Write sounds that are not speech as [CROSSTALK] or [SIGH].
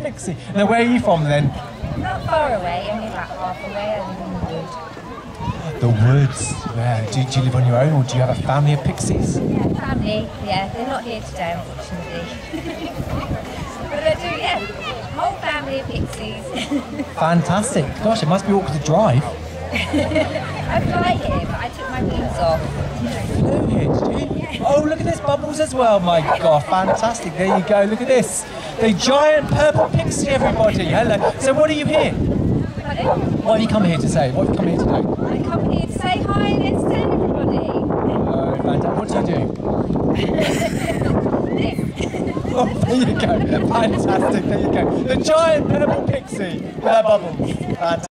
pixie. Now, where are you from then? Not far away, only about half away, I live in the wood. The woods. Yeah. Do, do you live on your own or do you have a family of pixies? Yeah, family, yeah, they're not here today, unfortunately. [LAUGHS] but I do, yeah, whole family of pixies. [LAUGHS] Fantastic. Gosh, it must be awkward to drive. [LAUGHS] I fly here, but I took my wings off. You Flew here, did you? Look at this, bubbles as well. My God, fantastic. There you go. Look at this. The giant purple pixie, everybody. Hello. So, what are you here? What have you come here to say? What have you come here to do? I come here to say hi and entertain everybody. Oh, fantastic. What do you do? [LAUGHS] Oh, there you go. Fantastic. There you go. The giant purple pixie with her bubbles. Fantastic.